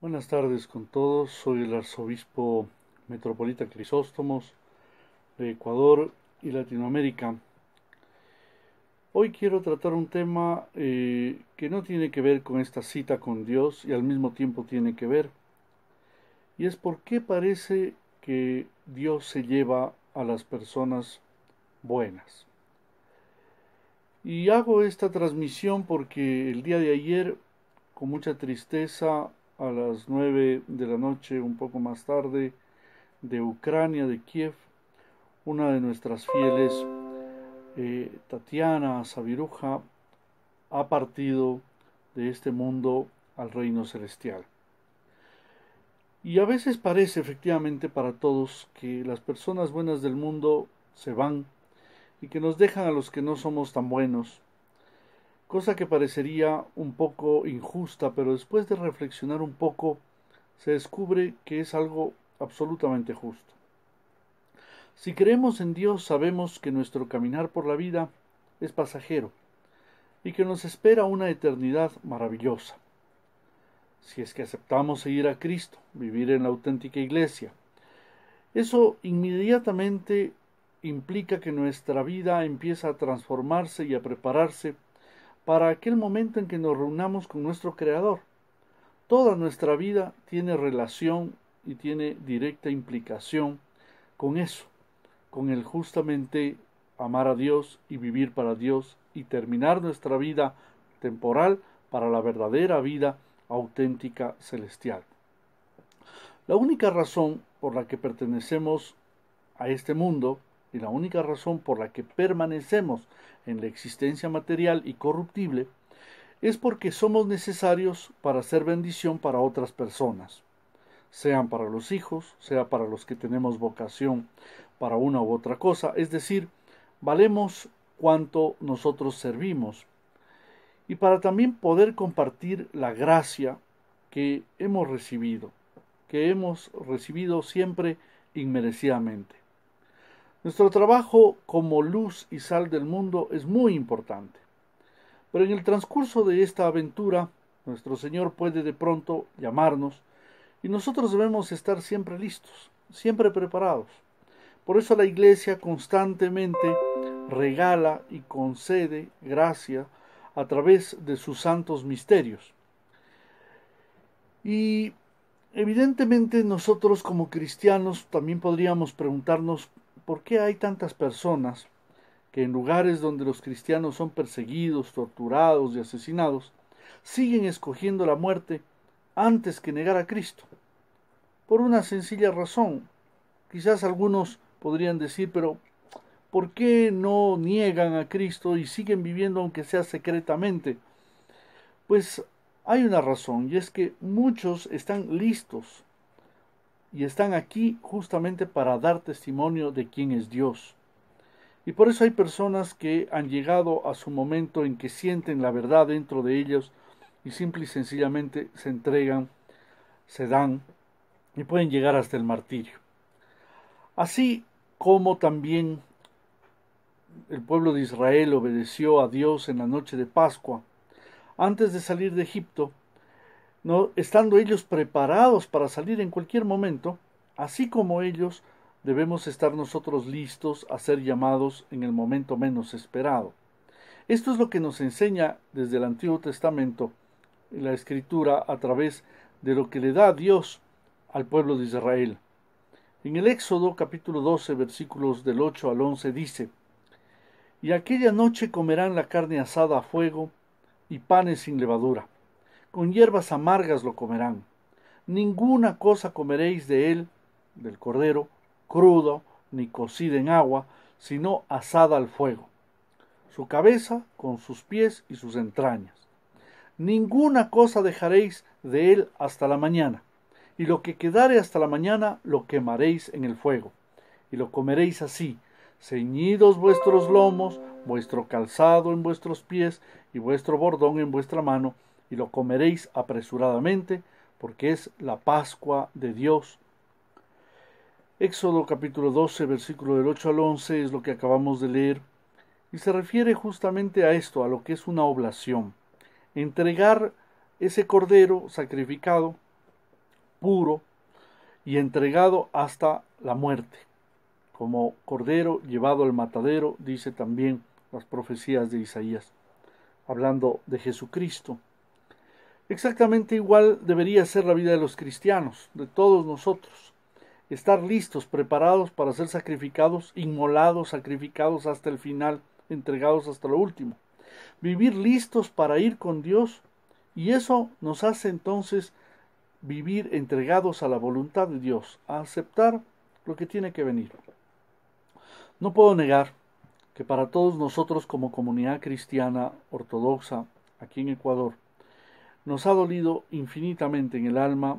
Buenas tardes con todos, soy el arzobispo metropolita Crisóstomos de Ecuador y Latinoamérica. Hoy quiero tratar un tema eh, que no tiene que ver con esta cita con Dios y al mismo tiempo tiene que ver, y es por qué parece que Dios se lleva a las personas buenas. Y hago esta transmisión porque el día de ayer, con mucha tristeza, a las nueve de la noche, un poco más tarde, de Ucrania, de Kiev, una de nuestras fieles, eh, Tatiana Sabiruja, ha partido de este mundo al reino celestial. Y a veces parece efectivamente para todos que las personas buenas del mundo se van y que nos dejan a los que no somos tan buenos cosa que parecería un poco injusta, pero después de reflexionar un poco se descubre que es algo absolutamente justo. Si creemos en Dios sabemos que nuestro caminar por la vida es pasajero y que nos espera una eternidad maravillosa. Si es que aceptamos seguir a Cristo, vivir en la auténtica iglesia, eso inmediatamente implica que nuestra vida empieza a transformarse y a prepararse para aquel momento en que nos reunamos con nuestro Creador. Toda nuestra vida tiene relación y tiene directa implicación con eso, con el justamente amar a Dios y vivir para Dios y terminar nuestra vida temporal para la verdadera vida auténtica celestial. La única razón por la que pertenecemos a este mundo y la única razón por la que permanecemos en la existencia material y corruptible es porque somos necesarios para hacer bendición para otras personas, sean para los hijos, sea para los que tenemos vocación para una u otra cosa, es decir, valemos cuanto nosotros servimos, y para también poder compartir la gracia que hemos recibido, que hemos recibido siempre inmerecidamente. Nuestro trabajo como luz y sal del mundo es muy importante. Pero en el transcurso de esta aventura, nuestro Señor puede de pronto llamarnos y nosotros debemos estar siempre listos, siempre preparados. Por eso la Iglesia constantemente regala y concede gracia a través de sus santos misterios. Y evidentemente nosotros como cristianos también podríamos preguntarnos ¿Por qué hay tantas personas que en lugares donde los cristianos son perseguidos, torturados y asesinados, siguen escogiendo la muerte antes que negar a Cristo? Por una sencilla razón. Quizás algunos podrían decir, pero ¿por qué no niegan a Cristo y siguen viviendo aunque sea secretamente? Pues hay una razón, y es que muchos están listos y están aquí justamente para dar testimonio de quién es Dios. Y por eso hay personas que han llegado a su momento en que sienten la verdad dentro de ellos y simple y sencillamente se entregan, se dan y pueden llegar hasta el martirio. Así como también el pueblo de Israel obedeció a Dios en la noche de Pascua, antes de salir de Egipto, no estando ellos preparados para salir en cualquier momento, así como ellos debemos estar nosotros listos a ser llamados en el momento menos esperado. Esto es lo que nos enseña desde el Antiguo Testamento la Escritura a través de lo que le da Dios al pueblo de Israel. En el Éxodo capítulo 12 versículos del 8 al 11 dice, Y aquella noche comerán la carne asada a fuego y panes sin levadura con hierbas amargas lo comerán. Ninguna cosa comeréis de él, del cordero, crudo, ni cocida en agua, sino asada al fuego. Su cabeza con sus pies y sus entrañas. Ninguna cosa dejaréis de él hasta la mañana, y lo que quedare hasta la mañana lo quemaréis en el fuego, y lo comeréis así, ceñidos vuestros lomos, vuestro calzado en vuestros pies, y vuestro bordón en vuestra mano, y lo comeréis apresuradamente, porque es la Pascua de Dios. Éxodo capítulo 12, versículo del 8 al 11 es lo que acabamos de leer, y se refiere justamente a esto, a lo que es una oblación. Entregar ese cordero sacrificado puro y entregado hasta la muerte, como cordero llevado al matadero, dice también las profecías de Isaías, hablando de Jesucristo. Exactamente igual debería ser la vida de los cristianos, de todos nosotros. Estar listos, preparados para ser sacrificados, inmolados, sacrificados hasta el final, entregados hasta lo último. Vivir listos para ir con Dios y eso nos hace entonces vivir entregados a la voluntad de Dios, a aceptar lo que tiene que venir. No puedo negar que para todos nosotros como comunidad cristiana ortodoxa aquí en Ecuador, nos ha dolido infinitamente en el alma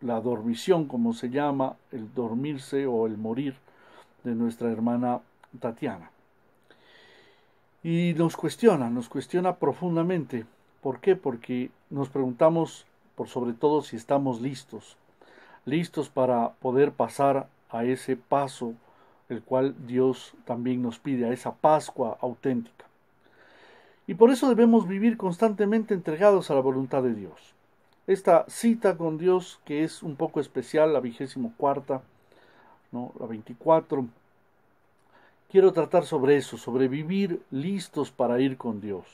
la dormición, como se llama, el dormirse o el morir de nuestra hermana Tatiana. Y nos cuestiona, nos cuestiona profundamente. ¿Por qué? Porque nos preguntamos, por sobre todo, si estamos listos, listos para poder pasar a ese paso el cual Dios también nos pide, a esa Pascua auténtica. Y por eso debemos vivir constantemente entregados a la voluntad de Dios. Esta cita con Dios, que es un poco especial, la vigésimo cuarta, ¿no? la 24, quiero tratar sobre eso, sobre vivir listos para ir con Dios.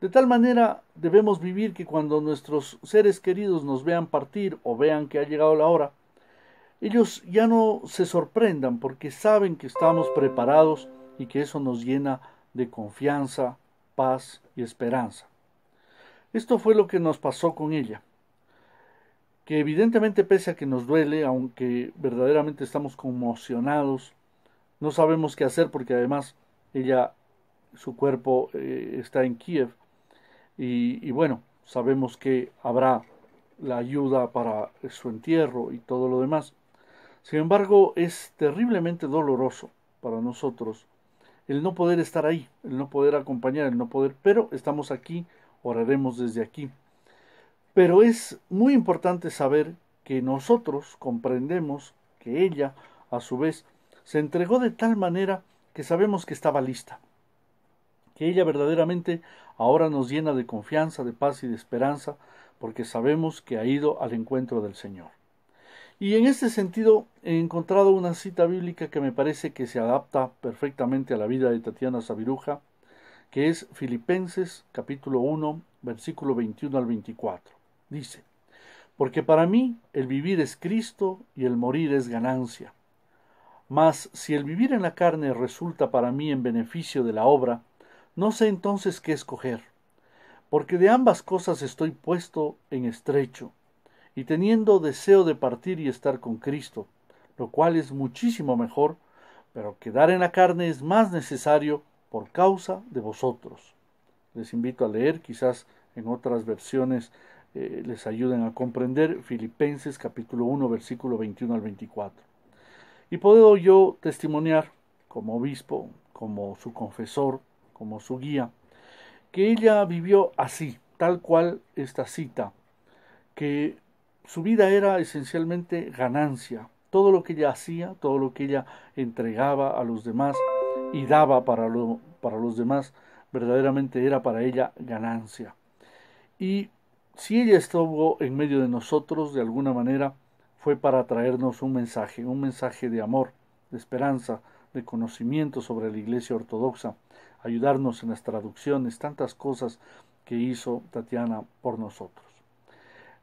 De tal manera debemos vivir que cuando nuestros seres queridos nos vean partir o vean que ha llegado la hora, ellos ya no se sorprendan porque saben que estamos preparados y que eso nos llena de confianza, paz y esperanza. Esto fue lo que nos pasó con ella, que evidentemente pese a que nos duele, aunque verdaderamente estamos conmocionados, no sabemos qué hacer porque además ella, su cuerpo eh, está en Kiev y, y bueno, sabemos que habrá la ayuda para su entierro y todo lo demás. Sin embargo, es terriblemente doloroso para nosotros el no poder estar ahí, el no poder acompañar, el no poder, pero estamos aquí, oraremos desde aquí. Pero es muy importante saber que nosotros comprendemos que ella, a su vez, se entregó de tal manera que sabemos que estaba lista, que ella verdaderamente ahora nos llena de confianza, de paz y de esperanza, porque sabemos que ha ido al encuentro del Señor. Y en este sentido he encontrado una cita bíblica que me parece que se adapta perfectamente a la vida de Tatiana Sabiruja, que es Filipenses capítulo 1, versículo 21 al 24. Dice, Porque para mí el vivir es Cristo y el morir es ganancia. Mas si el vivir en la carne resulta para mí en beneficio de la obra, no sé entonces qué escoger, porque de ambas cosas estoy puesto en estrecho y teniendo deseo de partir y estar con Cristo, lo cual es muchísimo mejor, pero quedar en la carne es más necesario por causa de vosotros. Les invito a leer, quizás en otras versiones eh, les ayuden a comprender Filipenses capítulo 1 versículo 21 al 24. Y puedo yo testimoniar como obispo, como su confesor, como su guía, que ella vivió así, tal cual esta cita, que su vida era esencialmente ganancia. Todo lo que ella hacía, todo lo que ella entregaba a los demás y daba para, lo, para los demás, verdaderamente era para ella ganancia. Y si ella estuvo en medio de nosotros de alguna manera, fue para traernos un mensaje, un mensaje de amor, de esperanza, de conocimiento sobre la Iglesia Ortodoxa, ayudarnos en las traducciones, tantas cosas que hizo Tatiana por nosotros.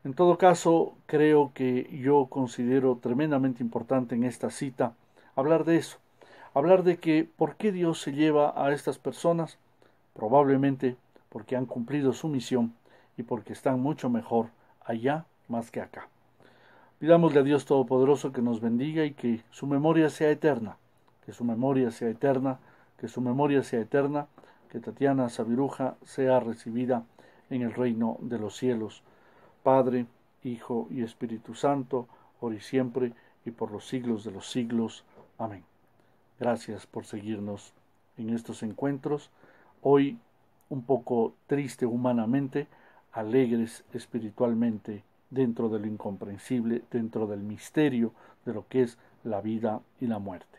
En todo caso, creo que yo considero tremendamente importante en esta cita hablar de eso, hablar de que por qué Dios se lleva a estas personas, probablemente porque han cumplido su misión y porque están mucho mejor allá más que acá. Pidámosle a Dios Todopoderoso que nos bendiga y que su memoria sea eterna, que su memoria sea eterna, que su memoria sea eterna, que Tatiana Sabiruja sea recibida en el reino de los cielos Padre, Hijo y Espíritu Santo, hoy y siempre, y por los siglos de los siglos. Amén. Gracias por seguirnos en estos encuentros, hoy un poco triste humanamente, alegres espiritualmente, dentro de lo incomprensible, dentro del misterio de lo que es la vida y la muerte.